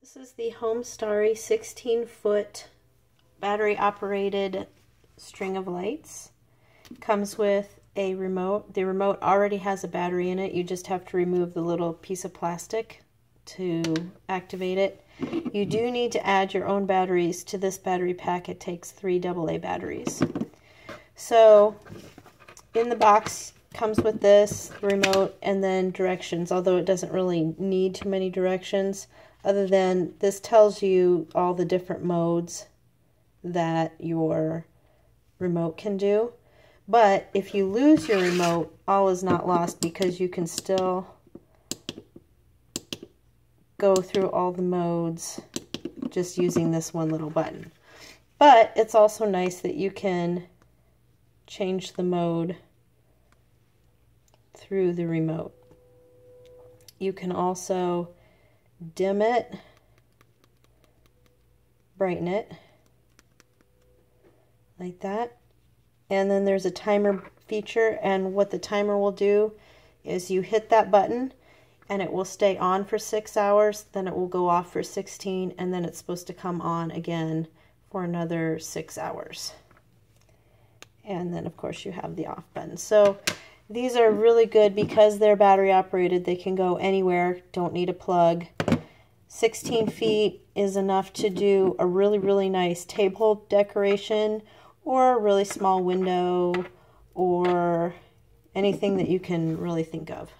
This is the Homestarry 16 foot battery operated string of lights. Comes with a remote. The remote already has a battery in it. You just have to remove the little piece of plastic to activate it. You do need to add your own batteries to this battery pack. It takes three AA batteries. So in the box comes with this remote and then directions, although it doesn't really need too many directions other than this tells you all the different modes that your remote can do. But if you lose your remote, all is not lost because you can still go through all the modes just using this one little button. But it's also nice that you can change the mode through the remote. You can also dim it, brighten it, like that. And then there's a timer feature, and what the timer will do is you hit that button and it will stay on for six hours, then it will go off for 16, and then it's supposed to come on again for another six hours. And then, of course, you have the off button. So these are really good because they're battery operated. They can go anywhere, don't need a plug. 16 feet is enough to do a really, really nice table decoration or a really small window or anything that you can really think of.